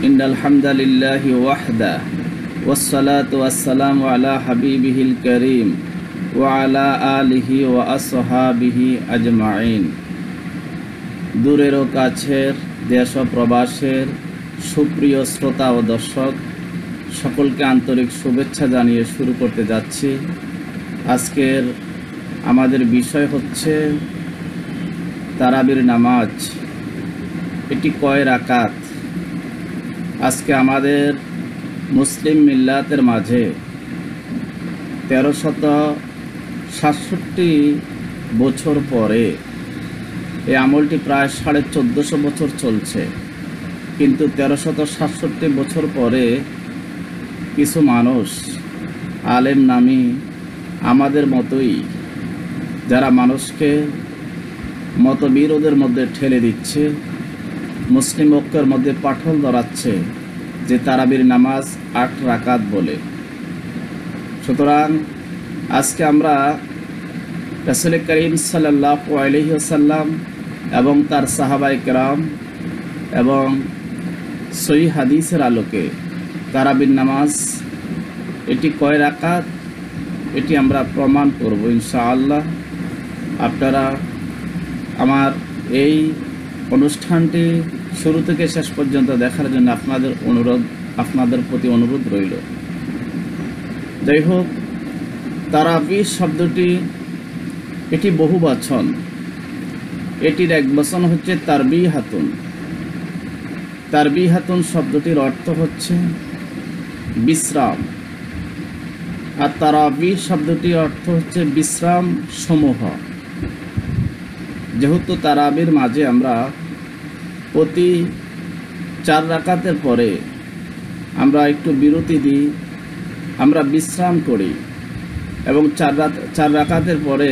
إن الحمد لله وحده والصلاة والسلام على حبيبه الكريم وعلى آله وأصحابه أجمعين দূরের ও কাছের দেশ ও প্রবাসের সুপ্রিয় শ্রোতা ও দর্শক সকলকে আন্তরিক শুভেচ্ছা জানিয়ে শুরু করতে যাচ্ছি আজকের আমাদের বিষয় হচ্ছে তারাবির নামাজ এটি কয় রাকাত আজকে আমাদের মুসলিম মিল্লাতের মাঝে তেরোশত সাতষট্টি বছর পরে এই আমলটি প্রায় সাড়ে চোদ্দোশো বছর চলছে। কিন্তু তেরোশত সাতষট্টি বছর পরে কিছু মানুষ আলেম নামি আমাদের মতোই যারা মানুষকে মতবিরোধের মধ্যে ঠেলে দিচ্ছে মুসলিম ঐক্যের মধ্যে পাঠল ধরাচ্ছে যে তারাবির নামাজ আট রাকাত বলে। সুতরাং আজকে আমরা রসুল করিম সাল্লাহ আলহিসাল্লাম এবং তার সাহাবাই কেরাম এবং সই হাদিসের আলোকে তারাবির নামাজ এটি কয় রাকাত? এটি আমরা প্রমাণ করব ইনশাআল্লাহ। আপনারা আমার এই অনুষ্ঠানটি শুরু থেকে শেষ পর্যন্ত দেখার জন্য আপনাদের অনুরোধ, আপনাদের প্রতি অনুরোধ রইল। যাই হোক, তারাবি শব্দটি এটি বহু বচন। এটির এক বচন হচ্ছে তারবি হাতুন তারবি হাতুন শব্দটির অর্থ হচ্ছে বিশ্রাম। আর তারাবি শব্দটির অর্থ হচ্ছে বিশ্রাম সমূহ। যেহেতু তারাবির মাঝে আমরা প্রতি চার রাকাতের পরে আমরা একটু বিরতি দিই, আমরা বিশ্রাম করি এবং চার চার রাকাতের পরে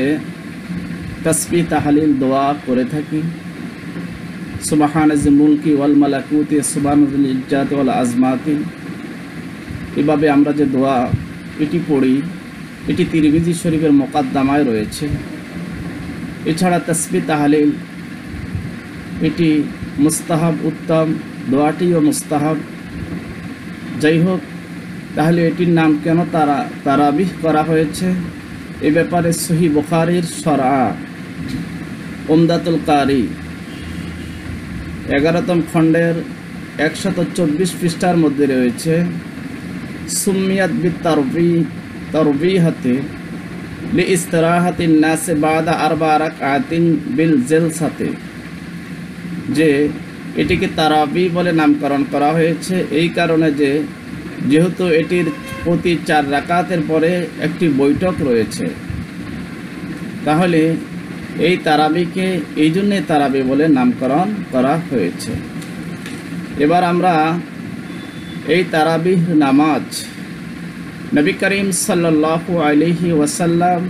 তসবি তাহালিল, দোয়া করে থাকি। সুবাহান মুলকি ওয়াল মালাকুতি সুবান ইজাত ওয়াল আজমাতি। এভাবে আমরা যে দোয়া, এটি পড়ি, এটি তিরমিজি শরীফের মোকাদ্দামায় রয়েছে। এছাড়া তসবি তাহালিল এটি মুস্তাহাব উত্তম দোয়াটিও মুস্তাহাব। যাই হোক তাহলে এটির নাম কেন তারা তারাবিহ করা হয়েছে? এ ব্যাপারে সহি বুখারির সরা ওমদাতুল কারি, এগারোতম খণ্ডের একশত চব্বিশ পৃষ্ঠার মধ্যে রয়েছে সুমিয়াত বি তরবি তরবি হাতে লি ইস্তরাহাতিন নাসে বাদা আরবা রাকাতিন বিল জেলসাতে। যে এটিকে তারাবি বলে নামকরণ করা হয়েছে। এই কারণে যে যেহেতু এটির প্রতি চার রাকাতের পরে একটি বৈঠক রয়েছে, তাহলে এই তারাবিকে এই জন্যে তারাবি বলে নামকরণ করা হয়েছে। এবার আমরা এই তারাবিহ নামাজ নবী করিম সাল্লাল্লাহু আলহি ওয়াসাল্লাম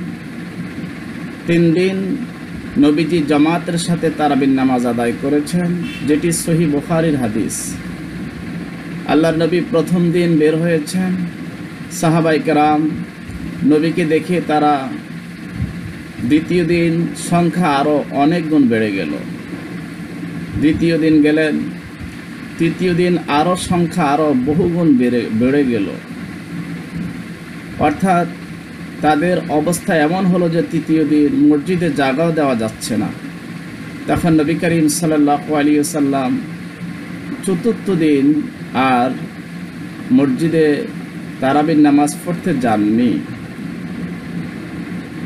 তিন দিন নবীজি জামাতের সাথে তারাবিন নামাজ আদায় করেছেন, যেটি সহি বুখারির হাদিস। আল্লাহর নবী প্রথম দিন বের হয়েছেন। সাহাবাই কেরাম নবীকে দেখে তারা দ্বিতীয় দিন সংখ্যা আরও অনেক গুণ বেড়ে গেল। দ্বিতীয় দিন গেলেন, তৃতীয় দিন আরও সংখ্যা আরও বহুগুণ বেড়ে বেড়ে গেল। অর্থাৎ তাদের অবস্থা এমন হলো যে তৃতীয় দিন মসজিদে জাগাও দেওয়া যাচ্ছে না। তখন নবী করিম সাল্লাহ আলী সাল্লাম চতুর্থ দিন আর মসজিদে তারাবির নামাজ পড়তে যাননি।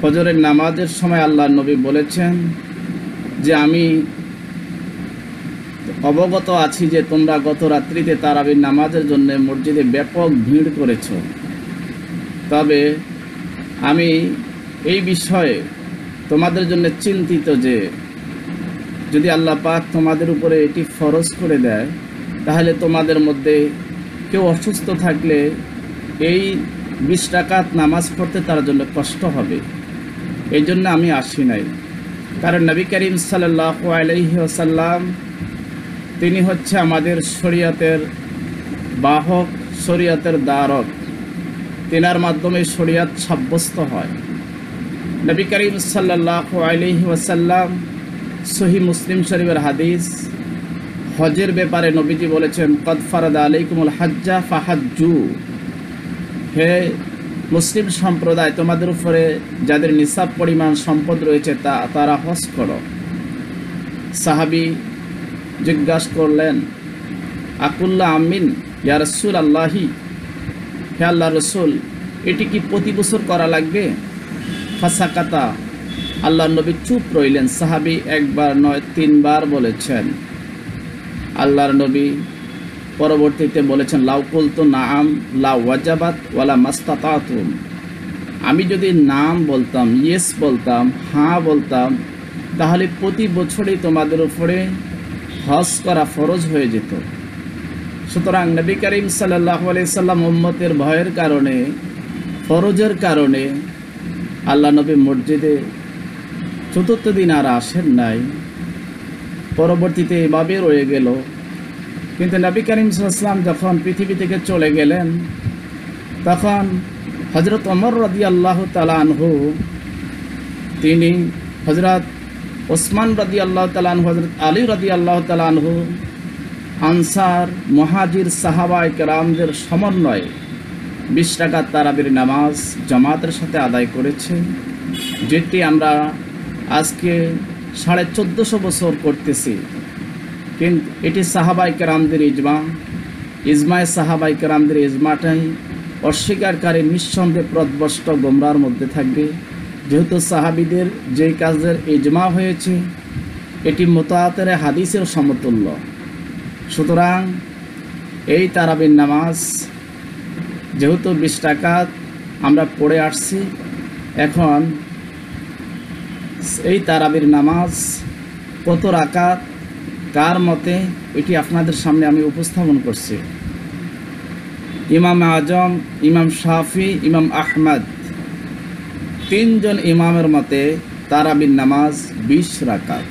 ফজরের নামাজের সময় আল্লাহ নবী বলেছেন যে আমি অবগত আছি যে তোমরা গত রাত্রিতে তারাবির নামাজের জন্য মসজিদে ব্যাপক ভিড় করেছ। তবে আমি এই বিষয়ে তোমাদের জন্য চিন্তিত যে, যদি আল্লাহ পাক তোমাদের উপরে এটি ফরজ করে দেয়, তাহলে তোমাদের মধ্যে কেউ অসুস্থ থাকলে এই বিশ টাকাত নামাজ পড়তে তার জন্য কষ্ট হবে। এই জন্য আমি আসি নাই। কারণ নবী করিম সাল্লাহ আলহিহাসাল্লাম তিনি হচ্ছে আমাদের শরীয়তের বাহক, শরীয়তের দ্বারক। তেনার মাধ্যমে শরিয়াত সাব্যস্ত হয়। নবী করিম সাল্লাহ আলহি ওয়াসাল্লাম সহি মুসলিম শরীফের হাদিস হজের ব্যাপারে নবীজি বলেছেন, কদ ফারাদা আলাইকুমুল হাজ্জা ফাহাজ্জু। হে মুসলিম সম্প্রদায়, তোমাদের উপরে যাদের নিসাব পরিমাণ সম্পদ রয়েছে, তা তারা হজ করো। সাহাবি জিজ্ঞাসা করলেন, আকুল্লা আমিন, ইয়া রসুল আল্লাহি হে আল্লাহ রসুল, এটি কি প্রতি বছর করা লাগবে? ফাঁসাকাতা, আল্লাহ নবী চুপ রইলেন। সাহাবি একবার নয়, তিনবার বলেছেন। আল্লাহর নবী পরবর্তীতে বলেছেন লাউকুল তো নাম লা ওয়াজাবাত ওয়ালা মাস্তাতাতুম। আমি যদি নাম বলতাম, ইয়েস বলতাম, হাঁ বলতাম, তাহলে প্রতি বছরই তোমাদের উপরে হজ করা ফরজ হয়ে যেত। সুতরাং নবী করিম সাল্লাহ সাল্লাম উম্মতের ভয়ের কারণে, ফরজের কারণে আল্লাহ নবী মসজিদে চতুর্থ দিন আর আসেন নাই। পরবর্তীতে এভাবে রয়ে গেল। কিন্তু নবী করিম সাল্লাম যখন পৃথিবী থেকে চলে গেলেন, তখন হজরত অমর রদি আল্লাহ তালানহু তিনি হজরত ওসমান রদি আল্লাহ তালানহু হজরত আলী রদি আল্লাহ তালানহু আনসার, মহাজির সাহাবা কেরামদের সমন্বয়ে বিশ টাকা তারাবির নামাজ জামাতের সাথে আদায় করেছে, যেটি আমরা আজকে সাড়ে চোদ্দোশো বছর করতেছি। কিন্তু এটি সাহাবাই কেরামদের ইজমা। ইজমায় সাহাবাই কেরামদের ইজমাটাই অস্বীকারী, নিঃসন্দেহে প্রদবষ্ট গোমরার মধ্যে থাকবে। যেহেতু সাহাবিদের যেই কাজের ইজমা হয়েছে, এটি মোতায়াতের হাদিসের সমতুল্য। সুতরাং এই তারাবির নামাজ যেহেতু বিশ টাকা আমরা পড়ে আসছি, এখন এই তারাবির নামাজ কত রাকাত, কার মতে, এটি আপনাদের সামনে আমি উপস্থাপন করছি। ইমাম আজম, ইমাম শাফি, ইমাম আহমদ, তিনজন ইমামের মতে তারাবির নামাজ বিশ রাকাত।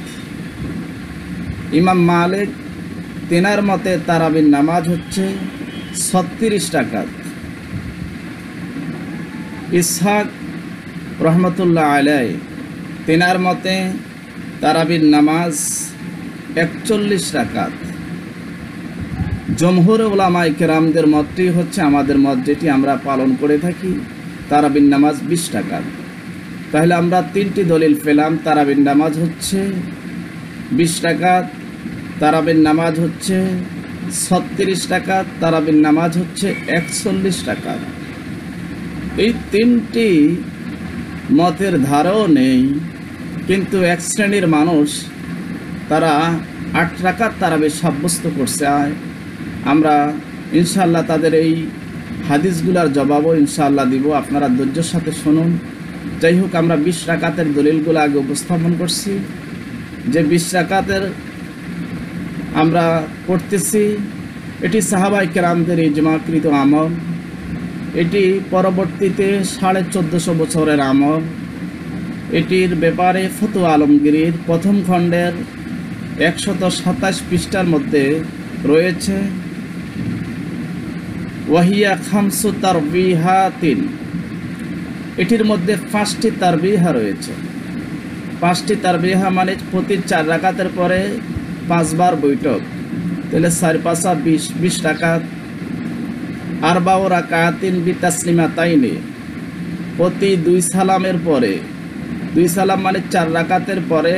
ইমাম মালিক তেনার মতে তারাবির নামাজ হচ্ছে ছত্রিশ টাকাত ইসহাক রহমতুল্লাহ আলাই তেনার মতে তারাবির নামাজ একচল্লিশ রাকাত। জমহুর ওলামাই কেরামদের মতটি হচ্ছে আমাদের মত যেটি আমরা পালন করে থাকি তারাবিন নামাজ বিশ টাকার তাহলে আমরা তিনটি দলিল পেলাম তারাবিন নামাজ হচ্ছে বিশ টাকা তারাবিন নামাজ হচ্ছে ছত্রিশ টাকা তারাবিন নামাজ হচ্ছে একচল্লিশ টাকা। এই তিনটি মতের ধারাও নেই, কিন্তু এক শ্রেণির মানুষ তারা আট টাকার তারাবে সাব্যস্ত করছে। আয় আমরা ইনশাল্লাহ তাদের এই হাদিসগুলার জবাবও ইনশাআল্লাহ দিব। আপনারা ধৈর্যের সাথে শুনুন। যাই হোক, আমরা বিশ রাকাতের দলিলগুলো আগে উপস্থাপন করছি। যে বিশ রাকাতের আমরা পড়তেছি, এটি সাহাবাই কেরামদের ইজমাকৃত আমল। এটি পরবর্তীতে সাড়ে চোদ্দোশো বছরের আমল। এটির ব্যাপারে ফতু আলমগিরির প্রথম খণ্ডের একশত সাতাশ পৃষ্ঠার মধ্যে রয়েছে, ওয়াহিয়া খামসু তার তিন এটির মধ্যে পাঁচটি তার বিহা রয়েছে। পাঁচটি তার বিহা মানে প্রতি চার রাকাতের পরে পাঁচবার বৈঠক। তাহলে চার পাঁচা বিশ বিশ টাকা। আর বাও রাকাতিন বি তাসলিমা তাইনি প্রতি দুই সালামের পরে, দুই সালাম মানে চার রাকাতের পরে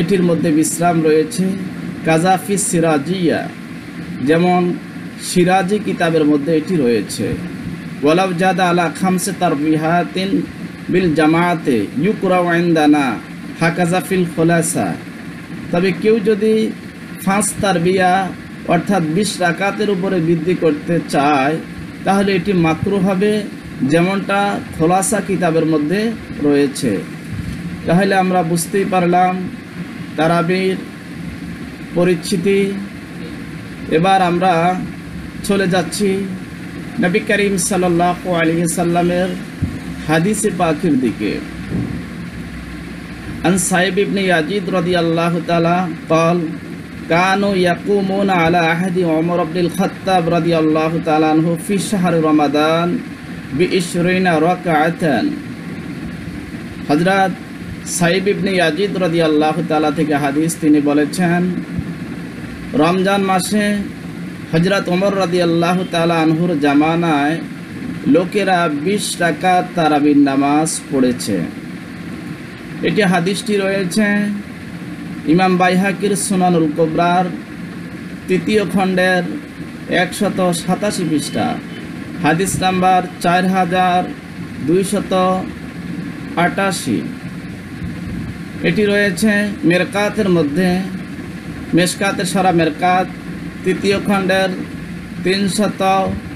এটির মধ্যে বিশ্রাম রয়েছে। কাজাফি সিরাজিয়া, যেমন সিরাজি কিতাবের মধ্যে এটি রয়েছে। ওয়ালাব জাদা আলা খামসে তার বিহাতিন বিল জামাতে ইউকুরা ওয়াইন্দানা হাকাজাফিল খোলাসা। তবে কেউ যদি ফাঁস তার বিয়া, অর্থাৎ বিশ রাকাতের উপরে বৃদ্ধি করতে চায়, তাহলে এটি মাকরু হবে যেমনটা খোলাসা কিতাবের মধ্যে রয়েছে। তাহলে আমরা বুঝতেই পারলাম, তারাবির পরিচিতি। এবার আমরা চলে যাচ্ছি নবী করিম সাল্লাহ আলী সাল্লামের হাদিসে পাখির দিকে। আন সাহেব ইবনে ইয়াজিদ রদি আল্লাহ তালা কানু ইয়াকুমুন আলা আহাদি ওমর আব্দুল খত্তাব আল্লাহ তালানহু ফি শাহর রমাদান বি ইশরিনা রকাআতান হজরত সাইব ইবনে ইয়াজিদ রদি আল্লাহ তালা থেকে হাদিস তিনি বলেছেন, রমজান মাসে হজরত ওমর রদি আল্লাহ তালা আনহুর জামানায় লোকেরা বিশ টাকা তারাবির নামাজ পড়েছে। এটি হাদিসটি রয়েছে ইমাম বাইহাকির সোনানুল কোবরার তৃতীয় খণ্ডের একশত সাতাশি পৃষ্ঠা, হাদিস নাম্বার চার হাজার দুইশত আটাশি। এটি রয়েছে মেরকাতের মধ্যে, মেসকাতের সারা মেরকাত তৃতীয় খণ্ডের তিনশত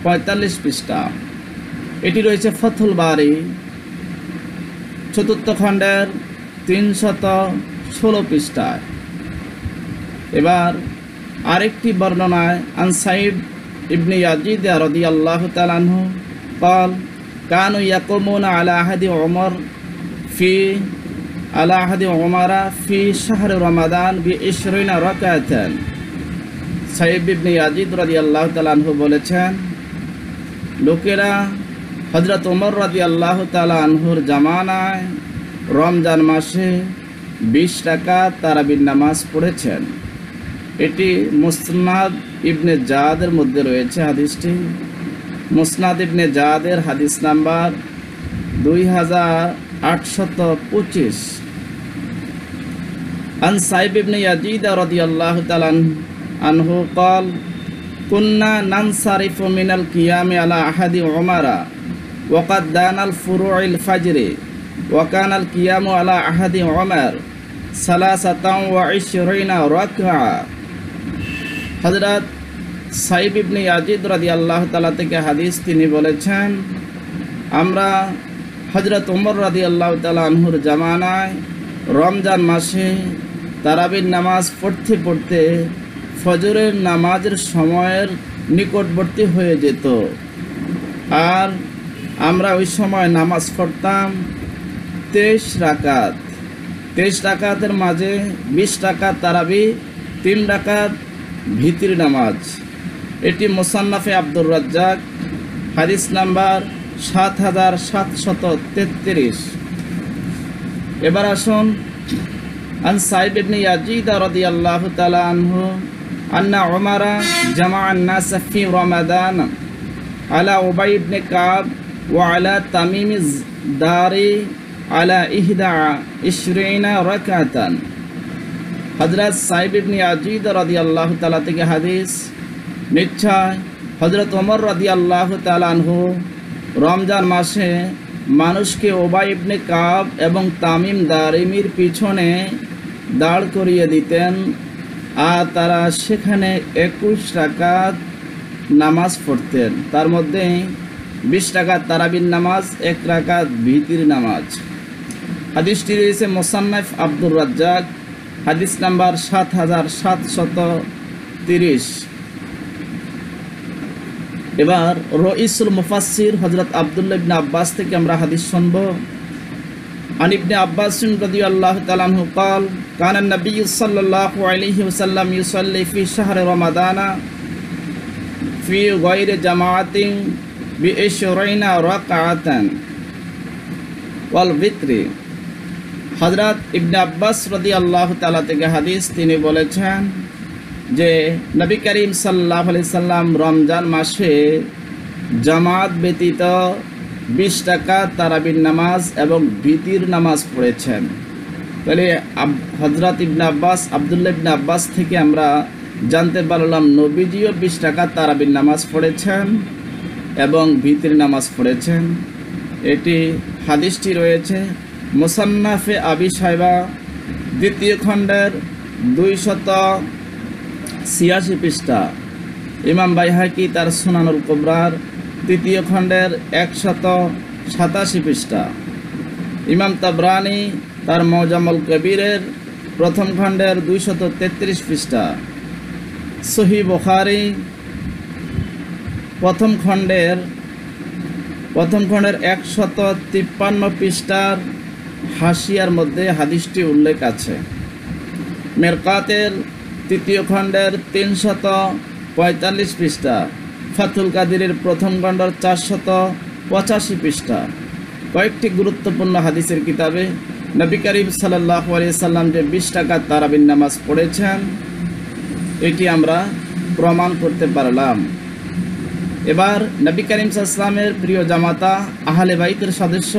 পঁয়তাল্লিশ পৃষ্ঠা। এটি রয়েছে ফথুল বাড়ি চতুর্থ খণ্ডের তিনশত ষোলো পৃষ্ঠায় এবার আরেকটি বর্ণনায় আনসাইব ইবনে ইয়াজিদ রদি আল্লাহ তালানহু قال كانوا يقومون على عهد عمر في على عهد عمر في شهر رمضان بعشرين ركعة সাইব ইবনে ইয়াজিদ রাদি আল্লাহ তালানহু বলেছেন লোকেরা হজরত ওমর রাদি আল্লাহ তালা আনহুর জামানায় রমজান মাসে বিশ টাকা তারাবির নামাজ পড়েছেন এটি মুসনাদ ইবনে জাদের মধ্যে রয়েছে হাদিসটি মুসনাদ ইবনে জাদের হাদিস নাম্বার দুই হাজার আটশত পঁচিশ আন সাইব ইবনে ইয়াজিদ রাদিয়াল্লাহু তাআলা আনহু قال كنا ننصرف من القيام على أحد عمر وقد دان الفروع الفجر ওয়াকান আল কিয়াম আলা আহাদি ওমার সালাসাতাম ওয়া ইশরিনা রাকআ হযরত সাইব ইবনে ইয়াজিদ আল্লাহ তালা থেকে হাদিস তিনি বলেছেন, আমরা হজরত উমর রাদি আল্লাহ তালা আনহুর জামানায় রমজান মাসে তারাবির নামাজ পড়তে পড়তে ফজরের নামাজের সময়ের নিকটবর্তী হয়ে যেত। আর আমরা ওই সময় নামাজ পড়তাম তেইশ রাকাত। তেইশ রাকাতের মাঝে বিশ টাকাত তারাবি, তিন রাকাত ভিতির নামাজ। এটি মোসান্নাফে আব্দুর রাজ্জাক, হাদিস নাম্বার সাত হাজার সাতশত তেত্রিশ। এবার আসুন, আন সাইব ইবনে ইয়াজিদ রাদিয়াল্লাহু তাআলা আনহু, আন্না উমারা জামা আন-নাস ফি রমাদান আলা উবাই ইবনে কাব ওয়া আলা তামিম দারি আলা ইহদা ইশরিনা রাকাতান। হজরত সাইব ইবনে আজিদ রাদি আল্লাহ তালা থেকে হাদিস নিশ্চয়। হজরত ওমর রাদি আল্লাহ তালানহু রমজান মাসে মানুষকে ওবাই ইবনে কাব এবং তামিম দারিমির পিছনে দাঁড় করিয়ে দিতেন আর তারা সেখানে একুশ টাকাত নামাজ পড়তেন। তার মধ্যে বিশ টাকা তারাবির নামাজ, এক রাকাত ভিতির নামাজ। হাদিসটি রয়েছে মোসান্নাফ আব্দুর রাজ্জাক হাদিস নাম্বার সাত হাজার সাতশত তিরিশ এবার রইসুল মুফাসির হজরত আবদুল্লাহ ইবনে আব্বাস থেকে আমরা হাদিস শুনব عن ابن عباس رضي الله تعالى عنه قال كان النبي صلى الله عليه وسلم يصلي في شهر رمضان في غير جماعة بعشرين ركعة والوتر হজরত ইবনে আব্বাস রদি আল্লাহ তালা থেকে হাদিস, তিনি বলেছেন যে নবী করিম সাল্লাহ আলি সাল্লাম রমজান মাসে জামাত ব্যতীত বিশ টাকা তারাবির নামাজ এবং ভীতির নামাজ পড়েছেন। তাহলে হজরত ইবনে আব্বাস, আবদুল্লাহ ইবনে আব্বাস থেকে আমরা জানতে পারলাম নবীজিও বিশ টাকা তারাবির নামাজ পড়েছেন এবং ভীতির নামাজ পড়েছেন। এটি হাদিসটি রয়েছে মুসান্নাফে আবি সাহেবা দ্বিতীয় খণ্ডের দুইশত ছিয়াশি পৃষ্ঠা। ইমাম বাইহাকি তার সোনানুল কোবরার তৃতীয় খণ্ডের একশত সাতাশি পৃষ্ঠা। ইমাম তাবরানি তার মজামল কবিরের প্রথম খণ্ডের দুইশত তেত্রিশ পৃষ্ঠা। সহি বখারি প্রথম খণ্ডের প্রথম খণ্ডের একশত তিপ্পান্ন পৃষ্ঠার হাসিয়ার মধ্যে হাদিসটি উল্লেখ আছে। মেরকাতের তৃতীয় খণ্ডের তিনশত পঁয়তাল্লিশ পৃষ্ঠা, ফাতুল কাদিরের প্রথম খণ্ডের চারশত পঁচাশি পৃষ্ঠা। কয়েকটি গুরুত্বপূর্ণ হাদিসের কিতাবে নবী করিম সাল্লাহ সাল্লাম যে বিশ টাকা তারাবিন নামাজ পড়েছেন, এটি আমরা প্রমাণ করতে পারলাম। এবার নবী করিম সাল্লামের প্রিয় জামাতা আহলে বাইতের সদস্য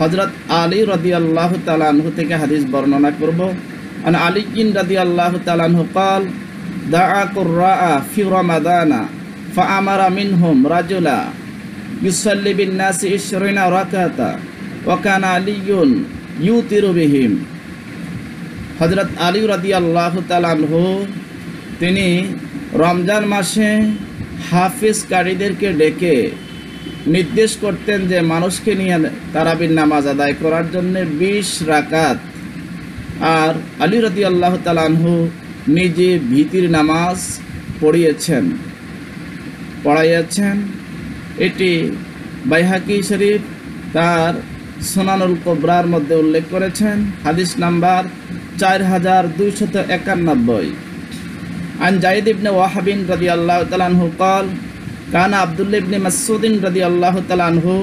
হজরত আলী রদি আল্লাহ তালানহু থেকে হাদিস বর্ণনা করব। আন আলিকিন রদি আল্লাহ তালানহু কাল, দাআ কুররা ফি রমাদানা, ফাআমারা মিনহুম রাজুলা, ইউসাল্লি বিন নাসি ইশরিনা রাকাতা, ওয়া কানা আলিয়ুন ইউতিরু বিহিম। হজরত আলী রদি আল্লাহ তালানহু তিনি রমজান মাসে হাফিজ কারীদেরকে ডেকে নির্দেশ করতেন যে মানুষকে নিয়ে তারাবির নামাজ আদায় করার জন্যে বিশ রাকাত। আর আলী রতি আল্লাহ তালানহু নিজে ভীতির নামাজ পড়িয়েছেন। পড়াইয়াছেন। এটি বাইহাকি শরীফ তার সোনানুল কোবরার মধ্যে উল্লেখ করেছেন। হাদিস নাম্বার চার হাজার দুইশত একানব্বই। আন ওয়াহাবিন রদি আল্লাহ তালানহু কল কানা আবদুল্লা ইবনে মাসুদ্দিন রাদি আল্লাহ তালানহু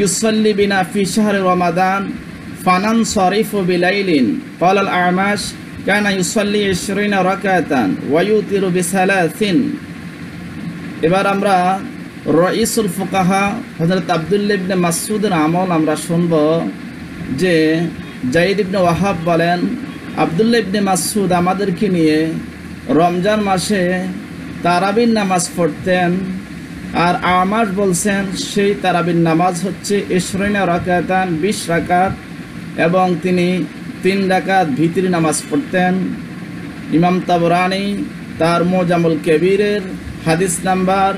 ইউসল্লি বিনা ফি শাহর রমাদান, ফানান শরীফ ও বিলাইলিন কল আল আমাশ, কানা ইউসল্লি ইশরিনা রকাতান ওয়ায়ুতিরু বিসালাসিন। এবার আমরা রইসুল ফোকাহা হজরত আবদুল্লা ইবনে মাসুদের আমল আমরা শুনব যে জাইদ ইবনে ওয়াহাব বলেন আবদুল্লা ইবনে মাসুদ আমাদেরকে নিয়ে রমজান মাসে তারাবিন নামাজ পড়তেন। আর আমাস বলছেন, সেই তারাবিন নামাজ হচ্ছে ইসরিনা রাকাতান বিশ রাকাত এবং তিনি তিন রাকাত ভিতরি নামাজ পড়তেন। ইমাম তাবরানি তার মোজামুল কেবিরের হাদিস নাম্বার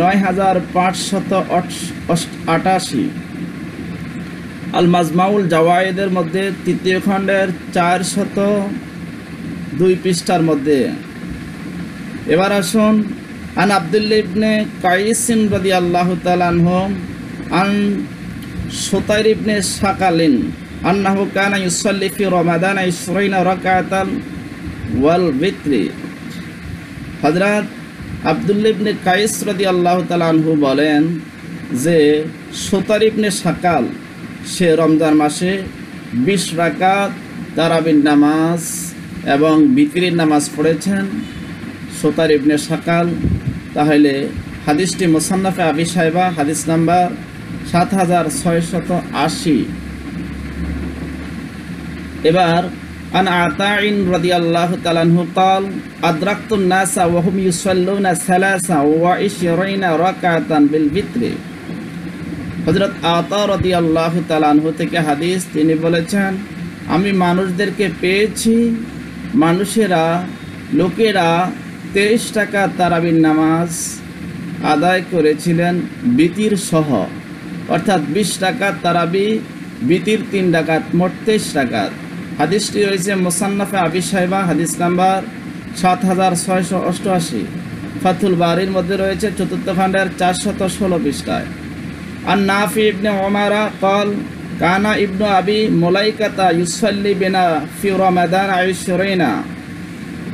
নয় হাজার পাঁচশত আটাশি। আল মাজমাউল জাওয়ায়েদের মধ্যে তৃতীয় খণ্ডের চারশত দুই পৃষ্ঠার মধ্যে। এবার আসুন, আন আবদুল্লা ইবনে কাইসিন রদি আল্লাহ তালানহ আন সোতাইর ইবনে সাকালিন আন্নাহু কানা ইউসাল্লি ফি রমাদান ইসরাইনা রাকাতান ওয়াল বিত্রি হযরত আবদুল্লা ইবনে কাইস রদি আল্লাহ তালানহু বলেন যে সোতার ইবনে সাকাল সে রমজান মাসে বিশ রাকাত তারাবিন নামাজ এবং বিক্রির নামাজ পড়েছেন। সোতার ইবনে সাকাল তাহলে হাদিসটি মোসান্নাফে আবি সাহেবা হাদিস নাম্বার সাত হাজার ছয়শত আশি। এবার, আন আতাইন রদি আল্লাহ তালানহু কল, আদ্রাক্তুন নাসা ওহম ইউসাল্লুনা সালাসা ওয়া ইশরাইনা রাকাতান বিল ভিতরে। হযরত আতা রদি আল্লাহ তালানহু থেকে হাদিস তিনি বলেছেন, আমি মানুষদেরকে পেয়েছি, মানুষেরা, লোকেরা তেইশ টাকা তারাবির নামাজ আদায় করেছিলেন বিতির সহ। অর্থাৎ বিশ টাকা তারাবি, বিতির তিন ডাকাত, মোট তেইশ টাকাত হাদিসটি রয়েছে মোসান্নাফে আবি সাহেবা হাদিস নাম্বার সাত হাজার ছয়শো অষ্টআশি। ফাতুল বাড়ির মধ্যে রয়েছে চতুর্থ ফান্ডের চারশত ষোলো পৃষ্ঠায়। আর নাফি ইবনে ওমারা কল কানা ইবনু আবি মোলাইকাতা ইউসাল্লি বিনা ফি রমাদান আয়ুসরেনা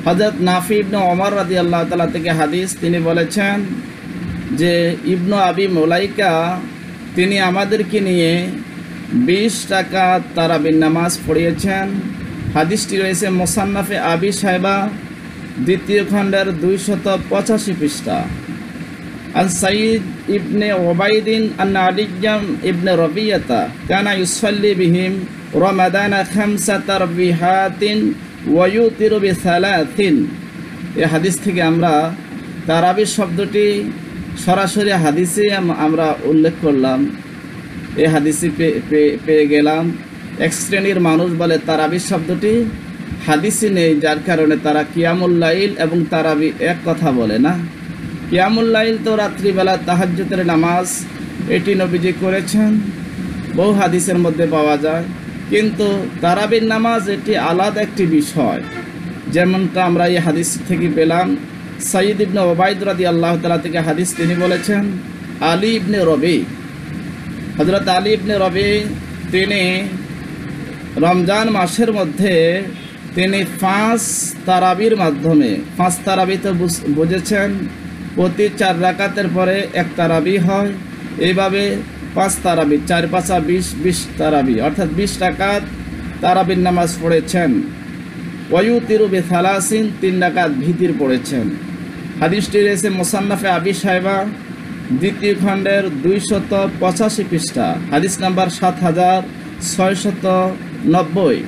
হজরত নাফি ইবনু অমর রাদি আল্লাহ তালা থেকে হাদিস, তিনি বলেছেন যে ইবনু আবি মোলাইকা, তিনি আমাদেরকে নিয়ে বিশ টাকা তারাবিন নামাজ পড়িয়েছেন। হাদিসটি রয়েছে মোসান্নাফে আবি সাহেবা দ্বিতীয় খণ্ডের দুইশত পঁচাশি পৃষ্ঠা। আন সঈদ ইবনে ওবাইদিন আন্না আলিজাম ইবনে রবিয়তা কানা ইউসল্লি বিহিম রমাদানা খামসা তার বিহাতিন ওয়ু তিরবি সালাতিন এ হাদিস থেকে আমরা তারাবি শব্দটি সরাসরি হাদিসে আমরা উল্লেখ করলাম। এ হাদিসে পেয়ে গেলাম। এক শ্রেণির মানুষ বলে তারাবি শব্দটি হাদিসে নেই, যার কারণে তারা কিয়ামুল্লাইল এবং তারাবি এক কথা বলে না। কিয়ামুল্লাইল তো রাত্রিবেলা তাহাজ্যতের নামাজ এটি নবীজি করেছেন। বহু হাদিসের মধ্যে পাওয়া যায়। কিন্তু তারাবির নামাজ এটি আলাদা একটি বিষয়। যেমনটা আমরা এই হাদিস থেকে পেলাম সাইদ ইবনে ওবায়দ রাদি আল্লাহ তালা থেকে হাদিস তিনি বলেছেন, আলী ইবনে রবি হজরত আলী ইবনে রবি তিনি রমজান মাসের মধ্যে তিনি পাঁচ তারাবির মাধ্যমে, পাঁচ তারাবি তো বুঝেছেন, প্রতি চার রাকাতের পরে এক তারাবি হয়। এইভাবে পাঁচ তারাবি, চার পাঁচা বিশ বিশ তারাবি। অর্থাৎ বিশ টাকাত তারাবির নামাজ পড়েছেন। ওয়ু ওয়ুতিরু বেথালাসিন তিন ডাকাত ভীতির পড়েছেন। হাদিসটি রয়েছে মোসান্নাফে আবি সাহেবা দ্বিতীয় খণ্ডের দুইশত পঁচাশি পৃষ্ঠা। হাদিস নাম্বার সাত হাজার ছয়শত নব্বই।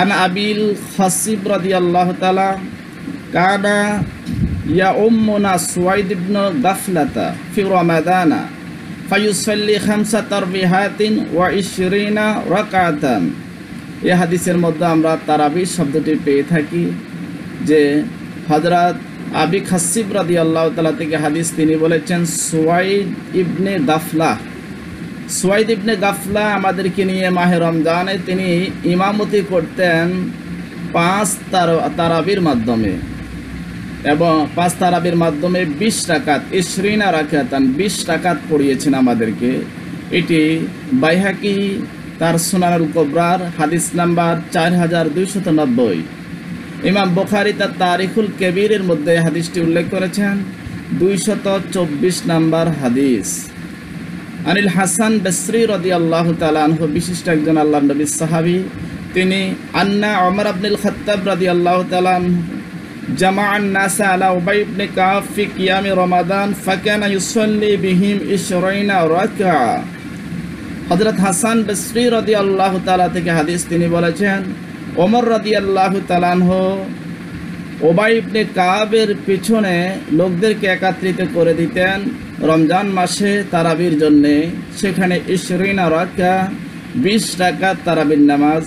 আন আবিল খাসিব রাদিয়াল্লাহু তাআলা, কানা ইয়া উম্মুনা সুয়াইদ ইবনে গাফলাতা ফি রামাদানা। ফায়ুসাল্লি খামসা তারবিহাতিন ওয়া ইশরিনা রাকাতান। এই হাদিসের মধ্যে আমরা তারাবি শব্দটি পেয়ে থাকি যে হজরত আবি খাসিব রাদি আল্লাহ তালা থেকে হাদিস তিনি বলেছেন, সুয়াইদ ইবনে গাফলা। সুয়াইদ ইবনে গাফলা আমাদেরকে নিয়ে মাহে রমজানে তিনি ইমামতি করতেন পাঁচ তার, তারাবির মাধ্যমে। এবং পাঁচ তারাবির মাধ্যমে বিশ টাকাত ইশরিনা রাখাতান বিশ টাকাত পড়িয়েছেন আমাদেরকে। এটি বাইহাকি, তার সোনারুল কোবরার হাদিস নাম্বার চার হাজার দুইশত নব্বই। ইমাম বোখারি তার তারিখুল কেবিরের মধ্যে হাদিসটি উল্লেখ করেছেন, দুইশত চব্বিশ নাম্বার হাদিস। আনিল হাসান বেসরি রদি আল্লাহ তালানহ বিশিষ্ট একজন আল্লাহ নবী সাহাবি। তিনি আন্না অমর আব্দুল খত্তাব রদি আল্লাহ তালান জামা الناس على أبي بن كعب في قيام رمضان فكان يصلي بهم عشرين ركعة হজরত হাসান বসরি রদি আল্লাহ তালা থেকে হাদিস তিনি বলেছেন ওমর রদি আল্লাহ তালানহ ওবাই ইবনে কাবের পিছনে লোকদেরকে একত্রিত করে দিতেন রমজান মাসে তারাবির জন্যে সেখানে ইশরিনা রাকা বিশ টাকা তারাবির নামাজ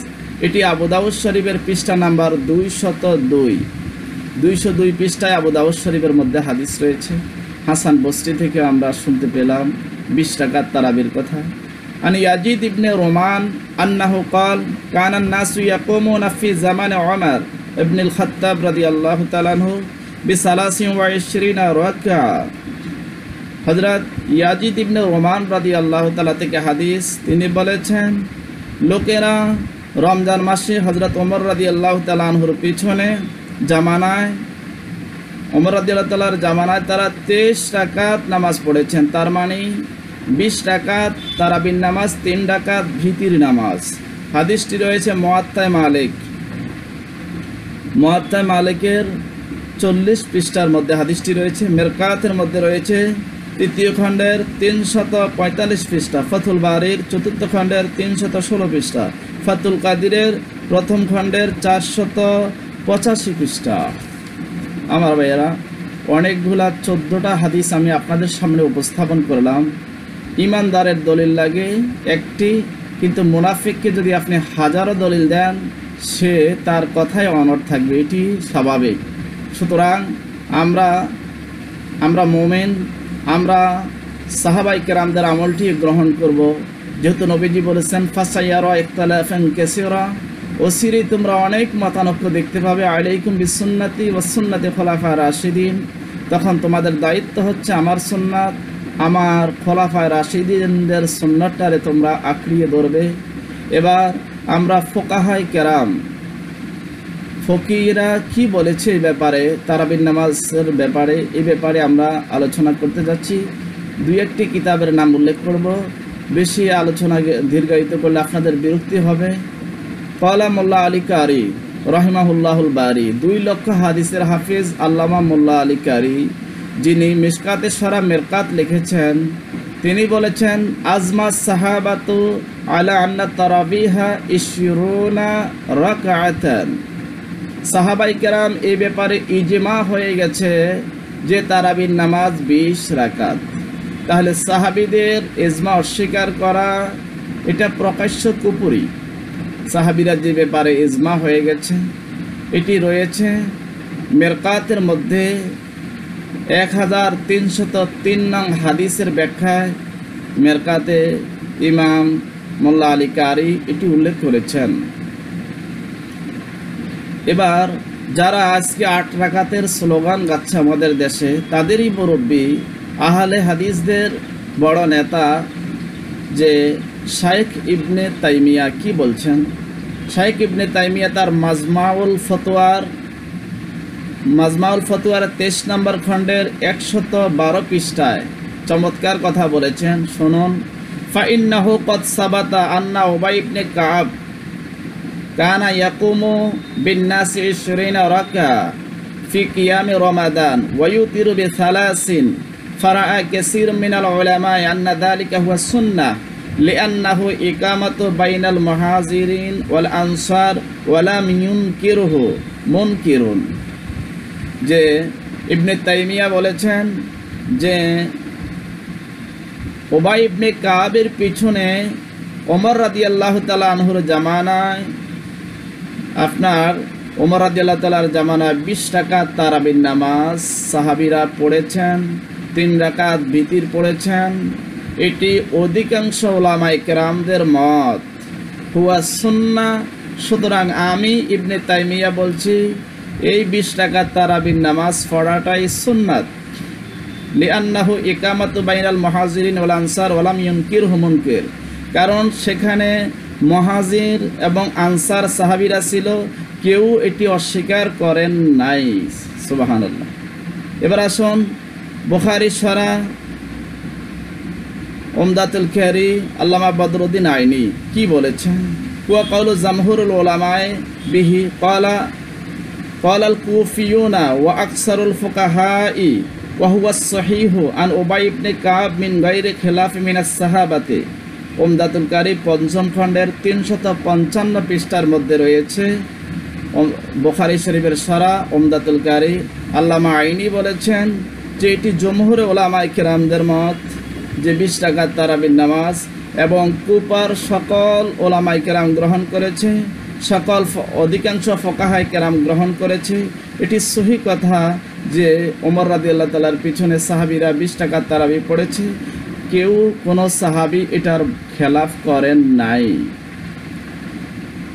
এটি আবুদাউদ শরীফের পৃষ্ঠা নাম্বার দুইশত দুই দুইশো দুই পৃষ্ঠায় আবু দাউদ শরীফের মধ্যে হাদিস রয়েছে। হাসান বস্তি থেকে আমরা শুনতে পেলাম বিশ টাকা তারাবির কথা। আন ইয়াজিদ ইবনে রোমান আন্নাহু কল কানান নাসু ইয়াকুমু নাফি জামান ওমর ইবনুল খাত্তাব রাদিয়াল্লাহু তাআলাহু বিসালাসি ওয়া ইশরিনা রাকা। হযরত ইয়াজিদ ইবনে রোমান রাদিয়াল্লাহু তাআলা থেকে হাদিস তিনি বলেছেন, লোকেরা রমজান মাসে হযরত ওমর রাদিয়াল্লাহু তাআলা আনহুর পিছনে জামানায় আল্লাহ তালার জামানায় তারা তেইশ টাকাত নামাজ পড়েছেন। তার মানে বিশ টাকাত তারাবিন নামাজ, তিন ডাকাত ভীতির নামাজ। হাদিসটি রয়েছে মোয়াত্তায় মালিক। মোয়াত্তায় মালিকের চল্লিশ পৃষ্ঠার মধ্যে হাদিসটি রয়েছে, মেরকাতের মধ্যে রয়েছে, তৃতীয় খণ্ডের তিনশত পঁয়তাল্লিশ পৃষ্ঠা, ফতুল বাড়ির চতুর্থ খণ্ডের তিনশত ষোলো পৃষ্ঠা, ফাতুল কাদিরের প্রথম খণ্ডের চারশত পঁচাশি পৃষ্ঠা। আমার ভাইয়েরা অনেকগুলা চোদ্দোটা হাদিস আমি আপনাদের সামনে উপস্থাপন করলাম। ইমানদারের দলিল লাগে একটি, কিন্তু মুনাফিককে যদি আপনি হাজারো দলিল দেন, সে তার কথায় অনর থাকবে। এটি স্বাভাবিক। সুতরাং আমরা আমরা মোমেন, আমরা সাহাবাই কেরামদের আমলটি গ্রহণ করব। যেহেতু নবীজি বলেছেন, ফাসাইয়ারা ইখতালাফান কেসিরা। ওসিরি তোমরা অনেক মতানক্য দেখতে পাবে। আলাইকুম বিসুন্নাতি ওয়াসুন্নাতি খোলাফা রাশিদিন। তখন তোমাদের দায়িত্ব হচ্ছে আমার সুন্নাত, আমার খোলাফায় রাশিদিনদের সুন্নতটারে তোমরা আঁকড়িয়ে ধরবে। এবার আমরা ফোকাহাই কেরাম। ফকিরা কি বলেছে এই ব্যাপারে তারাবিন নামাজের ব্যাপারে, এই ব্যাপারে আমরা আলোচনা করতে যাচ্ছি। দুই একটি কিতাবের নাম উল্লেখ করব। বেশি আলোচনা দীর্ঘায়িত করলে আপনাদের বিরক্তি হবে। কলা মোল্লা আলী কারি রহিমাহুল্লাহুল বারি দুই লক্ষ হাদিসের হাফিজ আল্লামা মোল্লা আলী কারি যিনি মিসকাতে সারা মেরকাত লিখেছেন। তিনি বলেছেন, আজমা সাহাবাতু আলা আন্না তারাবিহা ইশরুনা রাকাতান সাহাবাই কেরাম এই ব্যাপারে ইজমা হয়ে গেছে যে তারাবির নামাজ বিশ রাকাত। তাহলে সাহাবিদের ইজমা অস্বীকার করা এটা প্রকাশ্য কুপুরি। সাহাবিরা যে ব্যাপারে ইজমা হয়ে গেছে, এটি রয়েছে মেরকাতের মধ্যে এক হাজার তিনশত তিন নং হাদিসের ব্যাখ্যায় মেরকাতে ইমাম মোল্লা আলী কারি এটি উল্লেখ করেছেন। এবার যারা আজকে আট রাকাতের স্লোগান গাচ্ছে আমাদের দেশে, তাদেরই মুরব্বী আহলে হাদিসদের বড় নেতা যে শাইখ ইবনে তাইমিয়া কি বলছেন? শাইখ ইবনে তাইমিয়া তার মাজমাউল ফতোয়ার মাজমাউল ফতুয়ার তেইশ নম্বর খণ্ডের একশত বারো পৃষ্ঠায় চমৎকার কথা বলেছেন শুনুন ফাইন্নাহু কদ সাবাতা আন্না ওবাই ইবনে কাব কানা ইয়াকুমু বিন্নাসি ইশরিনা রাকা في قيام رمضان ويوتر بثلاث فرأى كثير من العلماء أن ذلك هو السنة লিআন্নাহু ইকামাতু বাইনাল মহাজিরিন ওয়াল আনসার ওয়ালাম ইউনকিরহু মুনকিরুন যে ইবনে তাইমিয়া বলেছেন যে ওবাই ইবনে কাবের পিছনে ওমর রাদি আল্লাহ তালা আনহুর জামানায়, আপনার ওমর রাদি আল্লাহ তালার জামানায় বিশ টাকা তারাবিন নামাজ সাহাবিরা পড়েছেন, তিন রাকাত ভিতির পড়েছেন এটি অধিকাংশ ওলামাই কেরামদের মত। হুয়া সুন্না, সুতরাং আমি ইবনে তাইমিয়া বলছি, এই বিশ টাকা তারাবিন নামাজ পড়াটাই সুন্নাত। লিআন্নাহু ইকামাতু বাইনাল মহাজিরিন ওয়াল আনসার ওয়ালাম ইউনকির হুমুনকির কারণ সেখানে মহাজির এবং আনসার সাহাবিরা ছিল, কেউ এটি অস্বীকার করেন নাই। সুবাহান্লাহ এবার আসুন, বুখারি সরা ওমদাতুল খেয়ারি আল্লামা বদরুদ্দিন আইনি কি বলেছেন কুয়া কাউল জামহুরুল ওলামায় বিহি কলা قال الكوفيون وأكثر الفقهاء وهو الصحيح عن أبي بن كعب من غير خلاف من الصحابة ওমদাতুল কারি পঞ্চম খণ্ডের তিনশত পঞ্চান্ন পৃষ্ঠার মধ্যে রয়েছে বোখারি শরীফের সারা ওমদাতুল কারি আল্লামা আইনি বলেছেন যে এটি জমহুরে ওলামাই কেরামদের মত যে বিশ টাকার তারাবিন নামাজ এবং কুপার সকল ওলামাই কেরাম গ্রহণ করেছে, সকল অধিকাংশ ফকাহাই কেরাম গ্রহণ করেছে। এটি সহি কথা যে ওমর রাদি আল্লাহ তালার পিছনে সাহাবিরা বিশ টাকার তারাবি পড়েছে। কেউ কোনো সাহাবি এটার খেলাফ করেন নাই।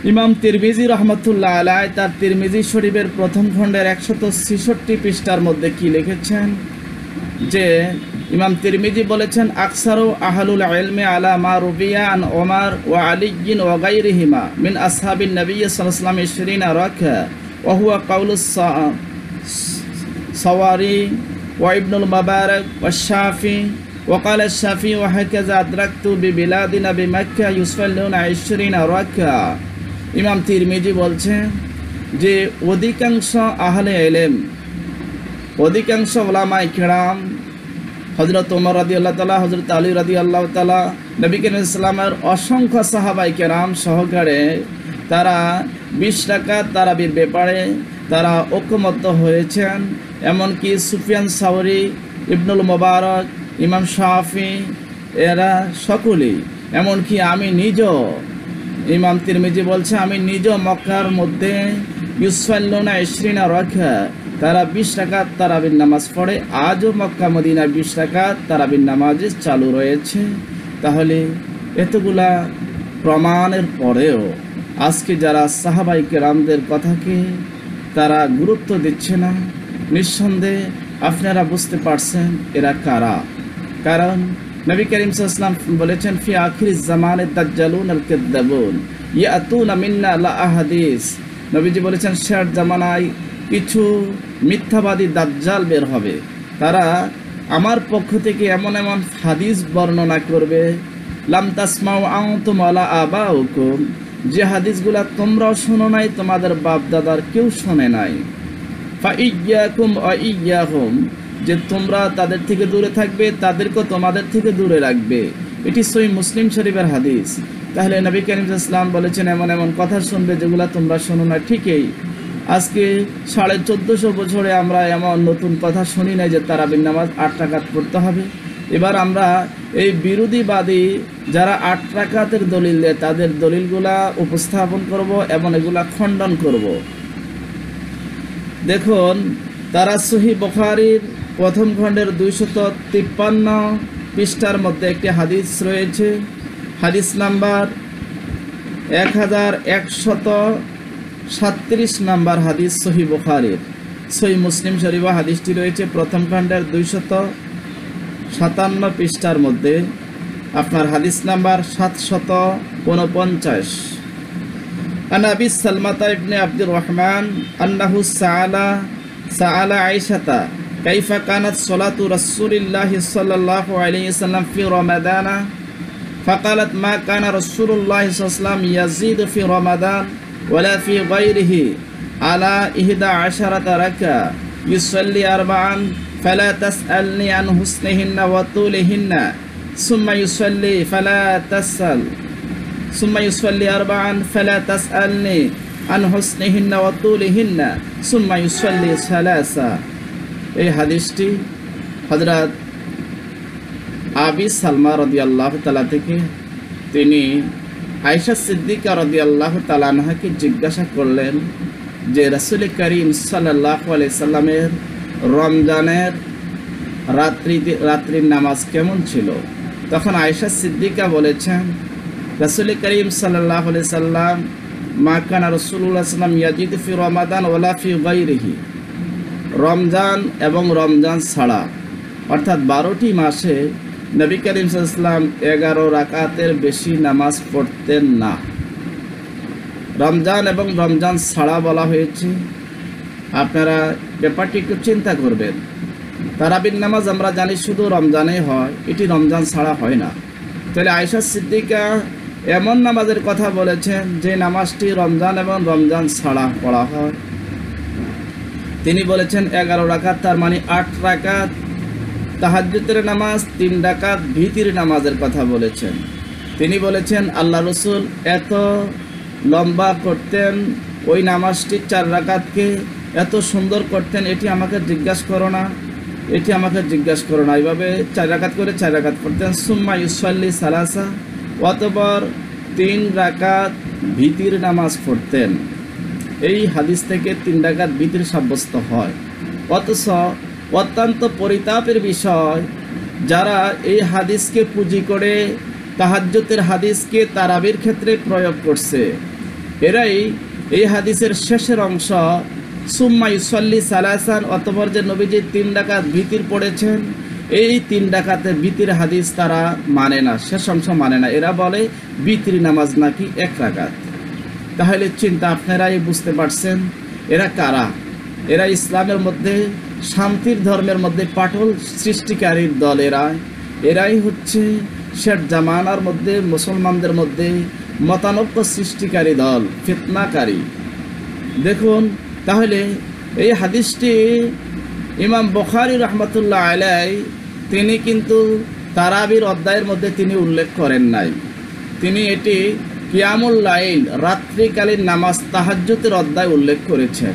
ইমাম তিরমিজি রহমতুল্লাহ আলায় তার তিরমিজি শরীফের প্রথম খণ্ডের একশত ছেষট্টি পৃষ্ঠার মধ্যে কি লিখেছেন? যে ইমাম তিরমিজি বলেছেন আকসারু আহলুল ইলমে আলা মা রুবিয়া আন ওমার ওয়া আলিয়িন ওয়া গায়রিহিমা মিন আসহাবিন নবী সাল্লাল্লাহু ইশরিনা রাকা ওয়া হুয়া কাউলুস সাওয়ারি ওয়া ইবনুল মুবারক ওয়া শাফি وقال الشافعي وهكذا أدركت ببلادنا بمكة يصلون عشرين ركعة ইমাম তিরমিজি বলছেন যে অধিকাংশ আহলে এলেম অধিকাংশ ওলামাই কেরাম হজরত ওমর রাদি আল্লাহ তালা হজরত আলী রাদি আল্লাহ তালা নবী কেন ইসলামের অসংখ্য সাহাবাই কেরাম সহকারে তারা বিশ টাকা তারাবির ব্যাপারে তারা ঐক্যমত্য হয়েছেন। এমনকি সুফিয়ান সাউরি, ইবনুল মোবারক, ইমাম শাফি, এরা সকলেই। এমনকি আমি নিজ ইমাম তিরমিজি বলছে, আমি নিজ মক্কার মধ্যে ইউসফাল্লোনা ইশরিনা রক্ষা তারা বিশ টাকা তারাবিন নামাজ পড়ে। আজও মক্কা মদিনা বিশ টাকা তারাবিন নামাজ চালু রয়েছে। তাহলে এতগুলা প্রমাণের পরেও আজকে যারা সাহাবাই কেরামদের কথাকে তারা গুরুত্ব দিচ্ছে না, নিঃসন্দেহে আপনারা বুঝতে পারছেন এরা কারা। কারণ নবী করিম সাল্লাম বলেছেন, ফি আখির জামানে দাজ্জালুন আল কেদ্দাবুন ইয়াতুনা মিন্না লা আহাদিস। নবীজি বলেছেন শেয়ার জামানায় কিছু মিথ্যাবাদী দাজ্জাল বের হবে। তারা আমার পক্ষ থেকে এমন এমন হাদিস বর্ণনা করবে, লাম তাসমাউ আউতুম আলা আবাউকুম যে হাদিসগুলা তোমরাও শোনো নাই, তোমাদের বাপ দাদার কেউ শোনে নাই। ফা ইয়াকুম ইয়াহুম যে তোমরা তাদের থেকে দূরে থাকবে, তাদেরকেও তোমাদের থেকে দূরে রাখবে। এটি সই মুসলিম শরীফের হাদিস। তাহলে নবী করিম ইসলাম বলেছেন, এমন এমন কথা শুনবে যেগুলো তোমরা শোনো না, ঠিকই। আজকে সাড়ে চোদ্দোশো বছরে আমরা এমন নতুন কথা শুনি নাই যে তারাবিন নামাজ আট টাকাত পড়তে হবে। এবার আমরা এই বিরোধীবাদী যারা আট টাকাতের দলিল দেয়, তাদের দলিলগুলা উপস্থাপন করব এবং এগুলা খণ্ডন করব। দেখুন, তারা সহি বখারির প্রথম খণ্ডের দুইশত তিপ্পান্ন পৃষ্ঠার মধ্যে একটি হাদিস রয়েছে। হাদিস নাম্বার এক হাজার একশত সাত্রিশ নাম্বার হাদিস সহি বুখারির সহি মুসলিম শরীফা হাদিসটি রয়েছে, প্রথম খণ্ডের দুইশত সাতান্ন পৃষ্ঠার মধ্যে। আপনার হাদিস নাম্বার সাতশত ঊনপঞ্চাশ আনাবি সালমাতা ইবনে আব্দুর রহমান, আন্নাহু সালা সালা আয়েশাতা, কাইফা কানাত সলাতু রাসূলিল্লাহ সাল্লাহ আলাইহি সাল্লাম ফি রমাদানা, ফাকালাত মা কানা রসুল্লাহ সাল্লাল্লাহু ইয়াজিদ ফি রমাদান। وسلم يزيد في رمضان ولا في غيره على إحدى عشرة ركعة يصلي أربعا فلا تسألني عن حسنهن وطولهن ثم يصلي فلا تسأل ثم يصلي أربعا فلا تسألني عن حسنهن وطولهن ثم يصلي ثلاثة এই হাদিসটি হজরত আবি সালমা রদি আল্লাহ তালা থেকে তিনি আয়সা সিদ্দিকা রদি আল্লাহ তালানহাকে জিজ্ঞাসা করলেন যে, রসুল করিম সাল্লাহ আলি সাল্লামের রমজানের রাত্রি রাত্রির নামাজ কেমন ছিল? তখন আয়সা সিদ্দিকা বলেছেন, রসুল করিম সাল্লাহ আলি সাল্লাম, মা কানা রসুল্লাহ সাল্লাম ইয়াজিদ ফি রমাদান ওলা ফি গাইরিহি রমজান এবং রমজান ছাড়া, অর্থাৎ বারোটি মাসে নবী করিম সাল্লাম এগারো রাকাতের বেশি নামাজ পড়তেন না। রমজান এবং রমজান ছাড়া বলা হয়েছে। আপনারা ব্যাপারটি একটু চিন্তা করবেন। তারাবির নামাজ আমরা জানি শুধু রমজানে হয়, এটি রমজান ছাড়া হয় না। তাহলে আয়সা সিদ্দিকা এমন নামাজের কথা বলেছেন, যে নামাজটি রমজান এবং রমজান ছাড়া পড়া হয়। তিনি বলেছেন, এগারো রাকাত, তার মানে আট রাকাত তাহাজ্জুতের নামাজ, তিন ডাকাত ভীতির নামাজের কথা বলেছেন। তিনি বলেছেন, আল্লাহ রসুল এত লম্বা করতেন, ওই নামাজটি চার রাকাতকে এত সুন্দর করতেন, এটি আমাকে জিজ্ঞাসা করো না, এটি আমাকে জিজ্ঞাসা করো না। এইভাবে চার রাকাত করে চার রাকাত করতেন সুম্মা ইউসাল্লি সালাসা, অতপর তিন রাকাত ভীতির নামাজ পড়তেন। এই হাদিস থেকে তিন ডাকাত ভীতির সাব্যস্ত হয়। অথচ অত্যন্ত পরিতাপের বিষয়। যারা এই হাদিসকে পুঁজি করে তাহাজ্যতের হাদিসকে তারাবির ক্ষেত্রে প্রয়োগ করছে। এরাই এই হাদিসের শেষের অংশ। সুম্মা ইসল্লি সালাসান, অতপর যে নবীজি তিন ডাকাত ভীতির পড়েছেন, এই তিন ডাকাতে বিতির হাদিস তারা মানে না, শেষ অংশ মানে না। এরা বলে বিতির নামাজ নাকি এক রাকাত। তাহলে চিন্তা আপনারাই বুঝতে পারছেন, এরা কারা? এরা ইসলামের মধ্যে শান্তির ধর্মের মধ্যে পাটল সৃষ্টিকারীর দল এরা এরাই হচ্ছে শেঠ জামানার মধ্যে, মুসলমানদের মধ্যে মতানৈক্য সৃষ্টিকারী দল, ফিতনাকারী। দেখুন, তাহলে এই হাদিসটি ইমাম বখারি রহমতুল্লাহ আলাই তিনি কিন্তু তারাবির অধ্যায়ের মধ্যে তিনি উল্লেখ করেন নাই। তিনি এটি কিয়ামুল লাইল, রাত্রিকালীন নামাজ তাহাজ্জুতের অধ্যায় উল্লেখ করেছেন।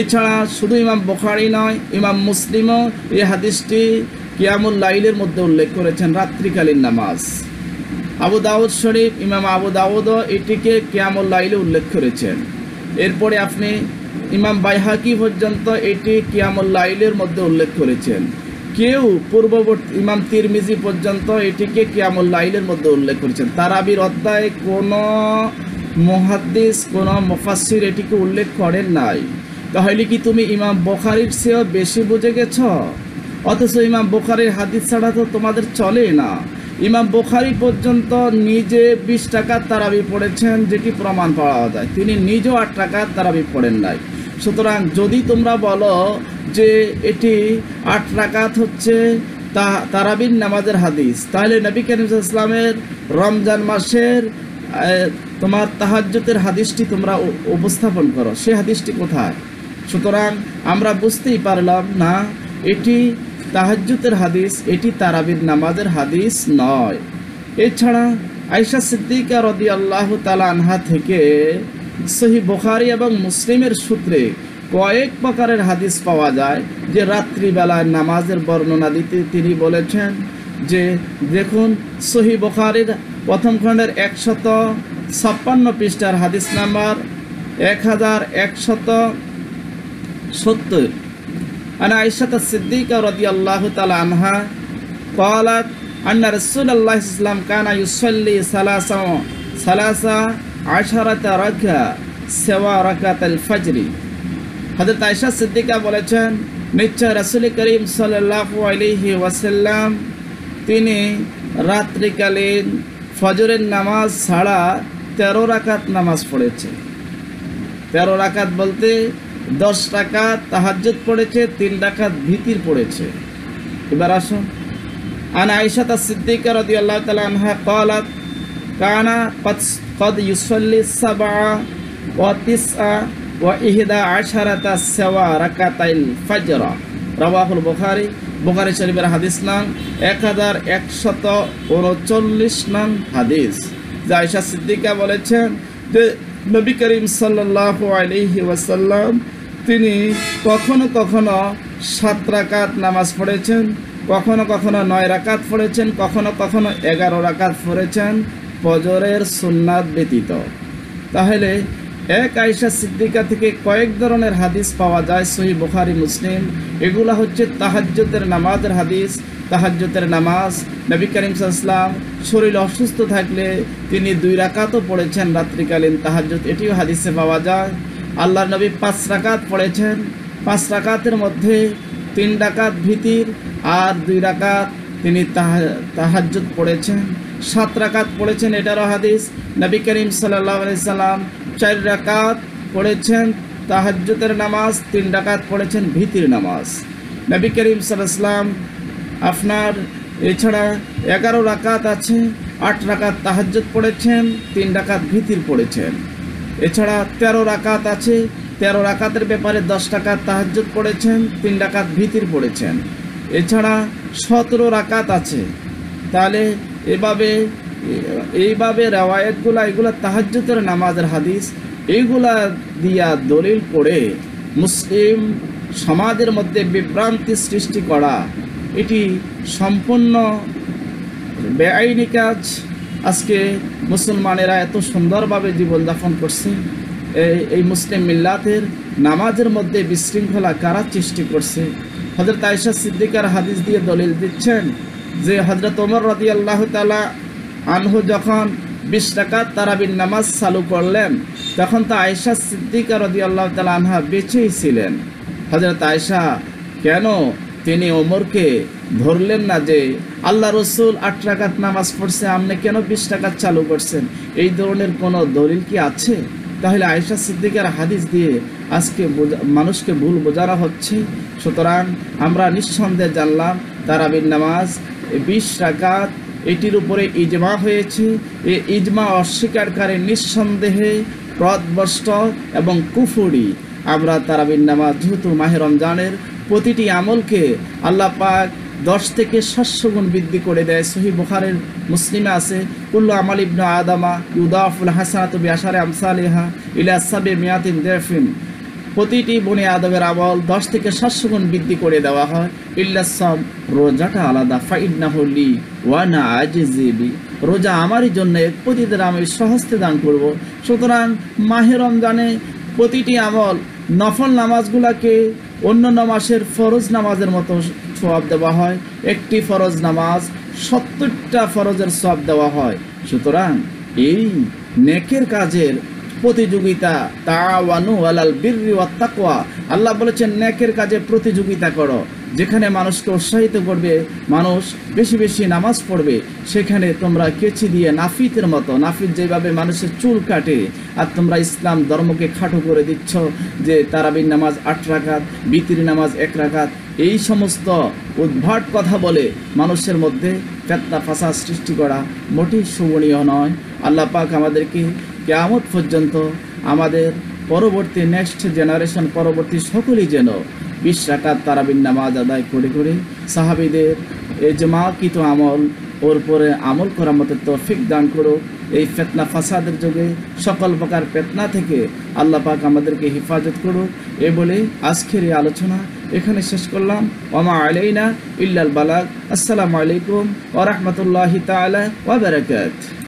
এছাড়া শুধু ইমাম বখারি নয়, ইমাম মুসলিমও এই হাদিসটি কিয়ামুল লাইলের মধ্যে উল্লেখ করেছেন, রাত্রিকালীন নামাজ। আবু দাউদ শরীফ, ইমাম আবু দাউদও এটিকে কিয়ামুল লাইলে উল্লেখ করেছেন। এরপরে আপনি ইমাম বাইহাকি পর্যন্ত এটি কিয়ামুল লাইলের মধ্যে উল্লেখ করেছেন। কেউ পূর্ববর্তী ইমাম তিরমিজি পর্যন্ত এটিকে কিয়ামুল লাইলের মধ্যে উল্লেখ করেছেন। তারাবির অধ্যায়ে কোনো মহাদ্দিস, কোনো মুফাসির এটিকে উল্লেখ করেন নাই। তাহলে কি তুমি ইমাম বোখারির চেয়েও বেশি বুঝে গেছ? অথচ ইমাম বোখারির হাদিস ছাড়া তো তোমাদের চলে না। ইমাম বোখারি পর্যন্ত নিজে বিশ টাকার তারাবি পড়েছেন যেটি প্রমাণ পাওয়া যায়। তিনি নিজেও আট টাকার তারাবি পড়েন নাই। সুতরাং যদি তোমরা বলো যে এটি আট রাকাত হচ্ছে তা তারাবির নামাজের হাদিস, তাহলে নবী করিম ইসলামের রমজান মাসের তোমার তাহাজ্জতের হাদিসটি তোমরা উপস্থাপন করো। সে হাদিসটি কোথায়? সুতরাং আমরা বুঝতেই পারলাম না, এটি তাহাজ্জুতের হাদিস, এটি তারাবির নামাজের হাদিস নয়। এছাড়া আয়সা সিদ্দিকা রদি আল্লাহ তালা আনহা থেকে সহি বুখারি এবং মুসলিমের সূত্রে কয়েক প্রকারের হাদিস পাওয়া যায়, যে রাত্রিবেলায় নামাজের বর্ণনা দিতে তিনি বলেছেন যে, দেখুন, সহি বুখারির প্রথম খণ্ডের একশত ছাপ্পান্ন পৃষ্ঠার হাদিস নাম্বার এক হাজার একশত সত্তর আনা আয়সাত সিদ্দিকা রদি আল্লাহ তালা আনহা কলাত আন্না রসুল আল্লাহ ইসলাম কানা ইউসল্লি সালাসা সালাসা আশারাতা রাখা সেবা রাকাত আল ফজরি হজরত আয়সা সিদ্দিকা বলেছেন, নিশ্চয় রসুল করিম সাল্লাহ আলিহি ওয়াসাল্লাম তিনি রাত্রিকালীন ফজরের নামাজ ছাড়া তেরো রাকাত নামাজ পড়েছে তেরো রাকাত বলতে দশ টাকা তাহাজ্জত পড়েছে, তিন টাকা ভীতির পড়েছে। এবার আসুন আন আয়সা তা সিদ্দিকা রদি আল্লাহ তালা আনহা কলাত কানা কদ ইউসল্লি সাবা ও তিসা ও ইহেদা আশারা তা সেওয়া রাকাতাইল ফাজরা। রবাহুল বুখারি বুখারি শরীফের হাদিস নাম এক হাজার একশত উনচল্লিশ নাম হাদিস। যা আয়সা সিদ্দিকা বলেছেন যে নবী করিম সাল্লাহ আলহি ওয়াসাল্লাম তিনি কখনো কখনো সাত রাকাত নামাজ পড়েছেন, কখনো কখনো নয় রাকাত পড়েছেন, কখনো কখনো এগারো রাকাত পড়েছেন ফজরের সুন্নাত ব্যতীত। তাহলে এক আয়সা সিদ্দিকা থেকে কয়েক ধরনের হাদিস পাওয়া যায় সহি বুখারি, মুসলিম। এগুলা হচ্ছে তাহাজ্জতের নামাজের হাদিস তাহাজ্জতের নামাজ। নবী করিম সাল্লাম শরীর অসুস্থ থাকলে তিনি দুই রাকাতও পড়েছেন রাত্রিকালীন তাহাজ্জত এটিও হাদিসে পাওয়া যায়। আল্লাহ নবী পাঁচ রাকাত পড়েছেন। পাঁচ রাকাতের মধ্যে তিন রাকাত ভীতির আর দুই রাকাত তিনি তাহা- তাহাজ্জুদ পড়েছেন। সাত রাকাত পড়েছেন, এটারও হাদিস। নবী করিম সাল্লাহ সাল্লাম চার রাকাত পড়েছেন তাহাজ্জুদের নামাজ, তিন রাকাত পড়েছেন ভীতির নামাজ। নবী করিম সাল্লাম আপনার এছাড়া এগারো রাকাত আছে, আট রাকাত তাহাজ্জুদ পড়েছেন, তিন ডাকাত ভীতির পড়েছেন। এছাড়া তেরো রাকাত আছে। তেরো রাকাতের ব্যাপারে দশ টাকাত তাহাজ্জুদ পড়েছেন, তিন রাকাত ভীতির পড়েছেন। এছাড়া সতেরো রাকাত আছে। তাহলে এভাবে, এইভাবে রেওয়ায়তগুলা, এগুলা তাহাজ্জুদের নামাজের হাদিস, এইগুলা দিয়া দলিল করে মুসলিম সমাজের মধ্যে বিভ্রান্তি সৃষ্টি করা, এটি সম্পূর্ণ বেআইনি কাজ। আজকে মুসলমানেরা এত সুন্দরভাবে জীবনযাপন করছে। এই- মুসলিম মিল্লাতের নামাজের মধ্যে বিশৃঙ্খলা কারা সৃষ্টি করছে? হজরত আয়সা সিদ্দিকার হাদিস দিয়ে দলিল দিচ্ছেন যে হজরত ওমর রদি আল্লাহ তালা আনহু যখন বিশ টাকার তারাবির নামাজ চালু করলেন, তখন তো আয়সা সিদ্দিকা রদি আল্লাহ তালা আনহা বেঁচেই ছিলেন। হজরত আয়সা কেন তিনি ওমরকে ধরলেন না যে, আল্লাহ রসুল আট টাকাত নামাজ পড়ছে, আপনি কেন বিশ টাকাত চালু করছেন? এই ধরনের কোনো দলিল কি আছে? তাহলে আয়েশা সিদ্দিকার হাদিস দিয়ে আজকে মানুষকে ভুল বোঝানো হচ্ছে। সুতরাং আমরা নিঃসন্দেহে জানলাম, তারাবির নামাজ বিশ টাকাত এটির উপরে ইজমা হয়েছে। এ ইজমা অস্বীকারী নিঃসন্দেহে প্রদবষ্ট এবং কুফুরি। আমরা তারাবির নামাজ, যেহেতু মাহে রমজানের প্রতিটি আমলকে আল্লাহ পাক দশ থেকে সাতশো গুণ বৃদ্ধি করে দেয়। সহি বুখারের মুসলিমে আছে, কুল্লু আমাল ইবনু আদামা ইউদাফুল হাসানাত বিআশারে আমসালিহা ইলা সাবে মিয়াতিন দেফিন প্রতিটি বনে আদমের আমল দশ থেকে সাতশো গুণ বৃদ্ধি করে দেওয়া হয়। ইল্লাসম রোজাটা আলাদা। ফাইডনা হলি ওয়ানা আজিবি রোজা আমারই জন্য প্রতিদিন আমি সহস্তে দান করব। সুতরাং মাহে রমজানে প্রতিটি আমল নফল নামাজগুলাকে অন্যান্য মাসের ফরজ নামাজের মতো সব দেওয়া হয়। একটি ফরজ নামাজ সত্তরটা ফরজের সব দেওয়া হয়। সুতরাং এই নেকের কাজের প্রতিযোগিতা তাওয়ানু আলাল বিররি ওয়াত তাকওয়া, আল্লাহ বলেছেন, নেকের কাজে প্রতিযোগিতা করো। যেখানে মানুষকে উৎসাহিত করবে, মানুষ বেশি বেশি নামাজ পড়বে, সেখানে তোমরা কেচি দিয়ে নাফিতের মতো নাফিত যেভাবে মানুষের চুল কাটে, আর তোমরা ইসলাম ধর্মকে খাটো করে দিচ্ছ, যে তারাবির নামাজ আট রাখাত, বিতির নামাজ এক রাকাত এই সমস্ত উদ্ভাট কথা বলে মানুষের মধ্যে ফেতনা ফাঁসা সৃষ্টি করা মোটেই শোভনীয় নয়। আল্লাহ পাক আমাদেরকে কেয়ামত পর্যন্ত আমাদের পরবর্তী নেক্সট জেনারেশন পরবর্তী সকলেই যেন বিশ রাকাত তারাবিন নামাজ আদায় করে করে সাহাবিদের এই এজমাকৃত আমল ওর পরে আমল করার মতো তৌফিক দান করো। এই ফেতনা ফাসাদের যুগে সকল প্রকার ফেতনা থেকে আল্লাহ পাক আমাদেরকে হেফাজত করুক। এ বলে আজকের এই আলোচনা এখানে শেষ করলাম। ওমা আলাইনা ইল্লাল বালাক আসসালামু আলাইকুম ওয়া রাহমাতুল্লাহি তাআলা ওয়া বারাকাতুহু।